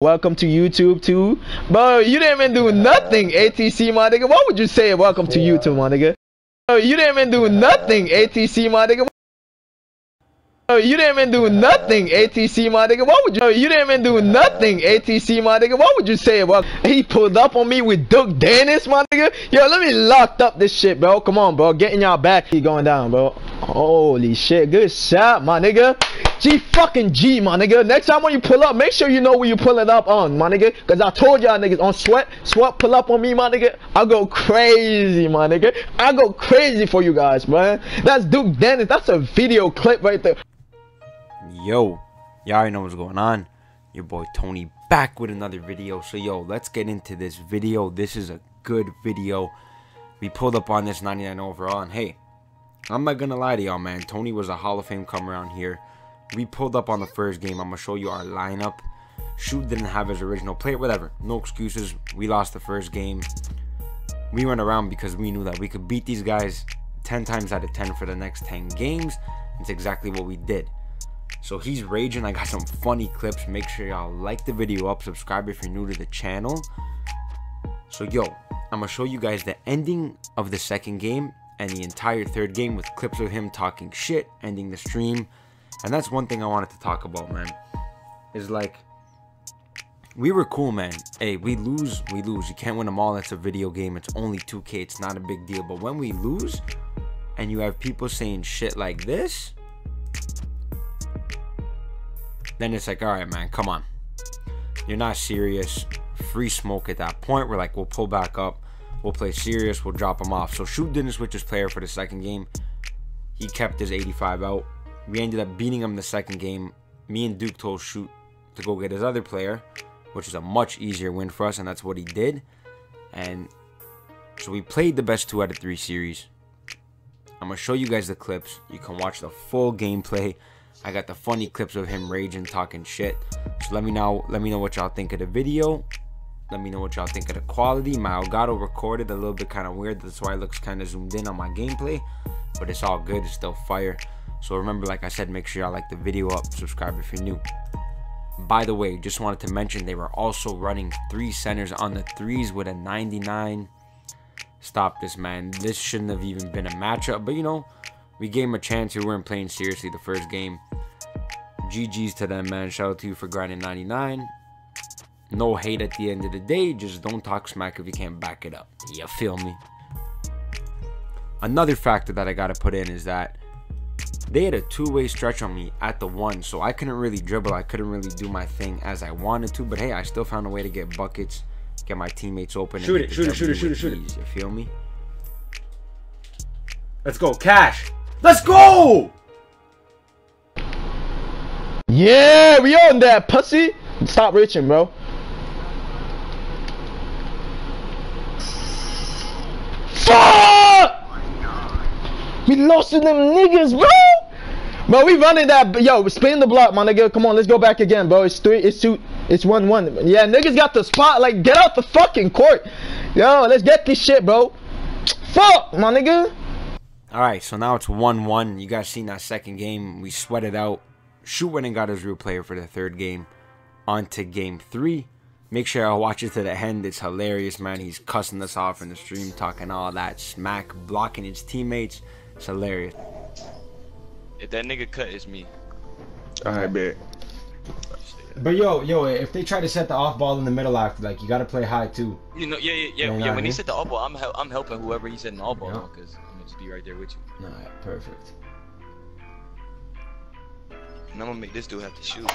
Welcome to YouTube too. Bro, you didn't even do nothing, ATC my nigga. What would you say welcome to YouTube, my nigga? Bro, you didn't even do nothing, ATC my nigga. Bro, you didn't even do nothing, ATC my nigga. What would you you didn't even do nothing, ATC my nigga. What would you say about he pulled up on me with Duke Dennis, my nigga? Yo, let me locked up this shit, bro. Come on, bro. Getting y'all back. He going down, bro. Holy shit. Good shot, my nigga. G fucking G, my nigga. Next time when you pull up, make sure you know where you pull it up on, my nigga. Cause I told y'all niggas on sweat, sweat pull up on me, my nigga. I go crazy, my nigga. I go crazy for you guys, man. That's Duke Dennis. That's a video clip right there. Yo, y'all already know what's going on. Your boy Tony back with another video. So yo, let's get into this video. This is a good video. We pulled up on this 99 overall, and hey, I'm not gonna lie to y'all, man. Tony was a Hall of Fame come around here. We pulled up on the first game. I'm gonna show you our lineup. Shoot didn't have his original play, whatever. No excuses. We lost the first game. We went around because we knew that we could beat these guys 10 times out of 10 for the next 10 games. It's exactly what we did. So he's raging. I got some funny clips. Make sure y'all like the video up, subscribe if you're new to the channel. So yo, I'm gonna show you guys the ending of the second game and the entire third game with clips of him talking shit, ending the stream. And that's one thing I wanted to talk about, man. Is like we were cool, man. Hey, we lose, we lose. You can't win them all. It's a video game. It's only 2K. It's not a big deal. But when we lose, and you have people saying shit like this, then it's like, all right, man, come on. You're not serious. Free smoke at that point. We're like, we'll pull back up. We'll play serious. We'll drop him off. So Shoot didn't switch his player for the second game. He kept his 85 out. We ended up beating him the second game. Me and Duke told Shoot to go get his other player, which is a much easier win for us, and that's what he did. And so we played the best two out of three series. I'm gonna show you guys the clips. You can watch the full gameplay. I got the funny clips of him raging, talking shit. So let me know, let me know what y'all think of the video. Let me know what y'all think of the quality. My Elgato recorded a little bit kind of weird. That's why it looks kind of zoomed in on my gameplay. But it's all good. It's still fire. So remember, like I said, make sure y'all like the video up. Subscribe if you're new. By the way, just wanted to mention they were also running three centers on the threes with a 99. Stop this, man. This shouldn't have even been a matchup. But, you know, we gave him a chance. We weren't playing seriously the first game. GG's to them, man. Shout out to you for grinding 99. No hate at the end of the day. Just don't talk smack if you can't back it up. You feel me? Another factor that I got to put in is that they had a two-way stretch on me at the one, so I couldn't really dribble. I couldn't really do my thing as I wanted to. But hey, I still found a way to get buckets, get my teammates open. Shoot it, shoot it, shoot it, shoot it, shoot it. You feel me? Let's go, cash. Let's go! Yeah, we on that pussy. Stop reaching, bro. Fuck! We lost to them niggas, bro. Bro, we running that. Yo, spin the block, my nigga. Come on, let's go back again, bro. It's three. It's two. It's one one. Yeah, niggas got the spot. Like, get out the fucking court. Yo, let's get this shit, bro. Fuck, my nigga. All right, so now it's 1-1. You guys seen that second game. We sweated out. Shoot went and got his real player for the third game. On to game three. Make sure I watch it to the end. It's hilarious, man. He's cussing us off in the stream, talking all that smack, blocking his teammates. It's hilarious. If that nigga cut, it's me. I bet. But yo, yo, if they try to set the off ball in the middle after, like, you gotta play high too. You know, yeah, yeah, yeah. Yeah, yeah nah, when he yeah. said the all ball, I'm hel- I'm helping whoever he said an all ball Yeah. because I'm gonna just be right there with you, Alright, perfect. and I'm gonna make this dude have to shoot.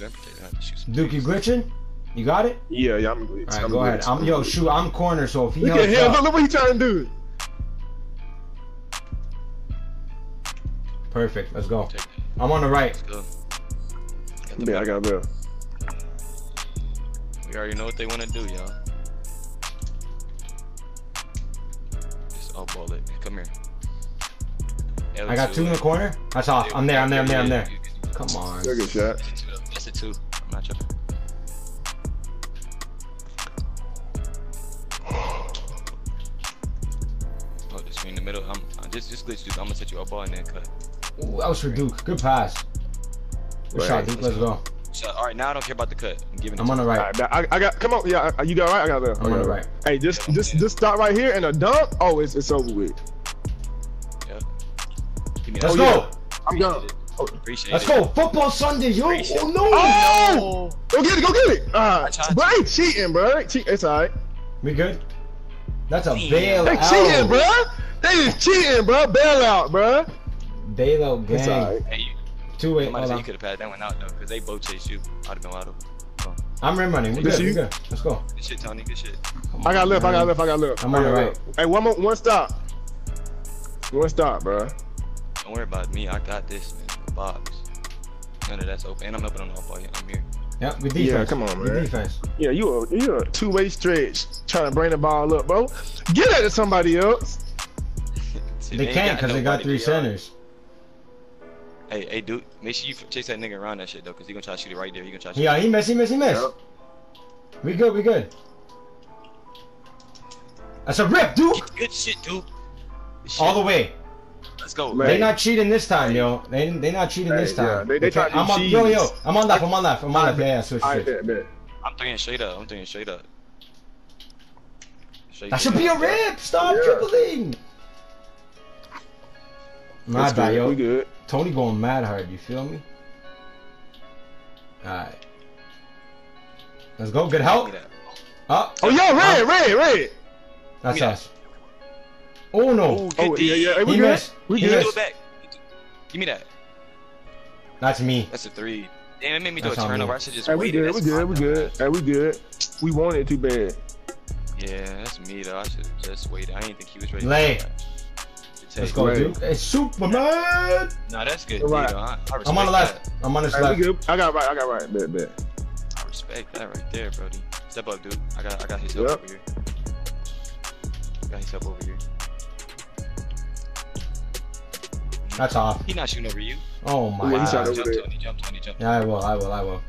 Have to shoot. Duke, you threes. glitching? You got it? Yeah, yeah, I'm good. Alright, I'm go good. ahead. I'm yo, shoot, I'm corner, so if he Look helps at him. out- Look, look what he trying to do. Perfect. Let's go. I'm on the right. Let's go. Got the Yeah, I got Bill. We already know what they want to do, y'all. Just all ball it. Come here. I got two in the corner. That's off. I'm there. I'm there. I'm there. I'm there. Come on. Look at shot. That's a two. I'm not tripping. Oh, this screen in the middle. I'm uh, just just glitch, dude. I'm gonna set you up ball and then cut. Ooh, that was for Duke. Good pass. Good Right. shot, Duke. Let's go. So, all All right, now I don't care about the cut. I'm giving it I'm to on the you. right. Alright, I, I got. Come on, yeah. I- You got right. I got left. I'm on the right. Hey, just just just stop right here and a dunk. Oh, it's it's over with. Yeah. Let's that. go. I'm done. Appreciate Let's it. go. Football Sunday, yo. Appreciate Oh it. no. Oh! Go get it. Go get it. Uh, I bro, ain't cheating, bro. Ain't cheat- It's alright. We good? That's a Damn. bail They cheating, bro. They is cheating, bro. Bail out, bro. Bail out It's gang. alright. Hey, you, Two way. somebody Hold said you could have passed that one out though, because they both chased you. I'd have been wide open. I'm rim running. We This good. We you? good. Let's go. Good shit, Tony. Good shit. Come I got on, left. I got man. left. I got left. I'm on I the got right. left. Hey, one more. One stop. One stop, bro. Don't worry about me. I got this, man. The box. None of that's open. And I'm open on the ball. Yeah, I'm here. Yep, good defense. Yeah, come on, Good man. defense. Yeah, you a you a two way stretch trying to bring the ball up, bro. Get it to somebody else. See, They ain't can't because they got three to yard. centers. Hey, hey, dude. Make sure you chase that nigga around that shit though, because he gonna try to shoot it right there. He gonna try to shoot Yeah, he missed. He missed. He missed. Yep. We good. We good. That's a rip, Duke. Get good shit, dude. Shit. All the way. Let's go. Man. They not cheating this time, yo. They they not cheating Hey, this time. yeah, they- they can't- try to I'm on, yo yo. I'm on left. I'm on left. I'm on left. Yeah, yeah. Switch. I switch. bet, bet. I'm throwing straight up. I'm throwing straight up. Straight That should be a rip. Stop Yeah. dribbling. My bad, yo. We good. Tony going mad hard. You feel me? Alright. Let's go. Good help. that. Up. Oh, yo, red, red, red. That's Give me us. Oh no. Ooh, Oh, yeah, D. yeah. Hey, we He good. missed. We He Give good. missed. it back. Give me that. That's me. That's a three. Damn, it made me do a That's on turnover. me. I should just Hey, we waited. good. We That's good. We bad. good. Hey, we good. We wanted it too bad. Yeah, that's me though. I should just wait. I didn't think he was ready. Lay. For that. To Let's go, Right. Duke. It's Superman. Nah, that's good. Right. Right. I, I respect I'm on the that. left. I'm on this Hey, we left. good. I got right. I got right. Bet, bet. I respect that right there, Brody. Step up, dude. I got, I got his Yep. help over here. Got his help over here. That's off. He not shooting over you. Oh my Yeah, he shot god. over Jump, there. Tony. Jump, Tony. Jump. Yeah, I will. I will. I will.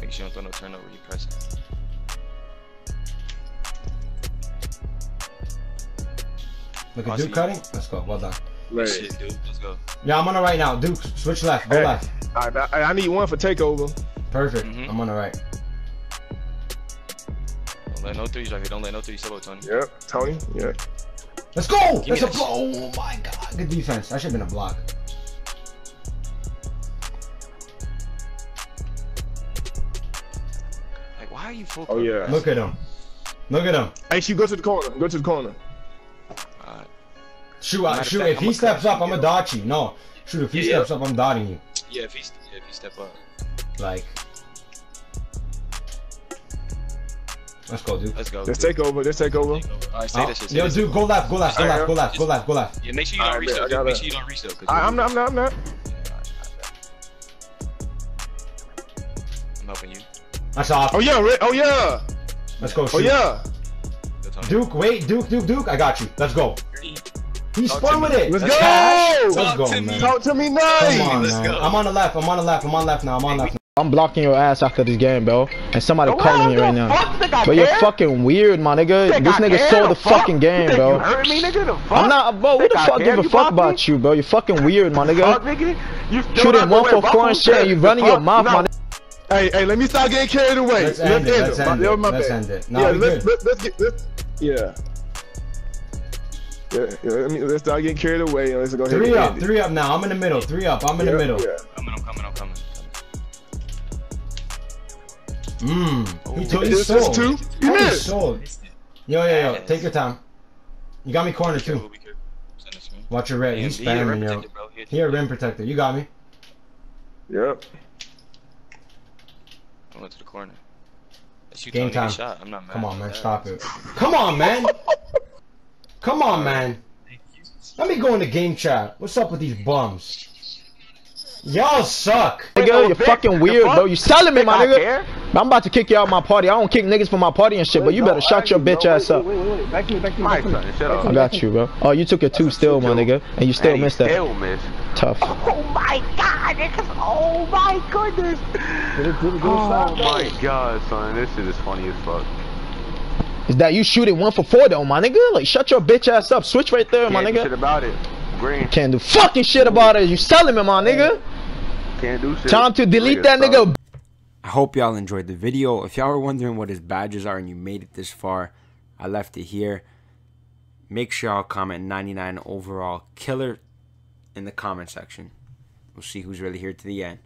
Make sure you don't throw no turnover. You press it. Look at Duke cutting. Let's go. Well done. Right. Shit, dude. Let's go. Yeah, I'm on the right now. Duke, switch left. Go Hey. left. All right, I, I need one for takeover. Perfect. Mhm. I'm on the right. Don't let no threes right here. Don't let no threes solo, Tony. Yep. Tony. Yeah. Let's go. Give That's a that block. Oh my god. Good defense. That should have been a block. Like, why are you full? Oh, yeah. Look at him. Look at him. Hey, she go to the corner. Go to the corner. Alright. Shoot, Matter shoot. fact, If he I'ma steps up, I'm gonna yo. dodge you. No. Shoot, if he Yeah, steps up, I'm dotting you. Yeah, if he's yeah, if he step up. Like. Let's go, Duke. Let's go. Let's dude. take over. Let's take over. Take over. Alright, say Oh, that shit. Say yo, that shit. Duke, go left, go left, go left, go left, go left, go left. Yeah, make sure you don't Alright, reach bet, I though. Make sure you don't reach though. 'cause I, I'm not. I'm not. I'm not. I'm helping you. That's off. Oh yeah. Oh yeah. Let's go, Oh yeah. Duke, wait, Duke, Duke, Duke. I got you. Let's go. He's Talk to fun me. with it. Let's Let's go. Let's Talk go, to man. me. Talk to me Come on, Let's man. go. I'm on the left. I'm on the left. I'm on the left now. I'm on the left. I'm blocking your ass after this game, bro. And somebody Oh, calling me right don't now. fuck think But you're fucking weird, my nigga. Think This I nigga care? sold the fuck? fucking game, You think bro. You hurt me, nigga. The fuck? I'm not, bro. Who the I fuck care? give a fuck fuck about me? you, bro? You're fucking weird, my Fuck, nigga. nigga. You still Shooting one for wear four and shit, and you The running your fuck? mouth, my nigga. Hey, hey, let me stop getting carried away. Let's end it, let's end it, let's end it. Yeah, let's, good. let, let's get let's yeah. Yeah, yeah, let me, let's start getting carried away let's go ahead Three up, it. three up now. I'm in the middle. Three up. I'm in the Yeah, middle. yeah. Coming, I'm coming, I'm coming. Mmm. He Oh, took he This is sold. two. You Oh, missed. sold. Yo, yo, yo. Take your time. You got me cornered too. be careful. Send this to me. Watch your red. Damn, He's rim spamming, yo. protector. He a- rim protector. You got me. Yep. I went to the corner. Game time. Shot. I'm not mad Come on, man. that. Stop it. Come on, man. Come on, man. Let me go in the game chat. What's up with these bums? Y'all suck. Nigga, you're fucking weird, bro. You selling me, my I nigga. care? I'm about to kick you out of my party. I don't kick niggas for my party and shit, but you better shut your bitch ass up. Back to me, back to me, back to me. shut up. I got you, bro. Oh, you took a two still, my nigga, and you still Hey, missed that. Still miss. Tough. Oh my god, niggas. Oh my goodness. Oh, oh my god, son, this shit is funny as fuck. Is that you shooting one for four though, my nigga? Like, shut your bitch ass up. Switch right there, my Can't do shit about it. Green. Can't do fucking shit about it. You selling me, my nigga. Can't do shit. Time to delete that suck. nigga. I hope y'all enjoyed the video. If y'all were wondering what his badges are and you made it this far, I left it here. Make sure y'all comment 99 overall killer in the comment section. We'll see who's really here to the end.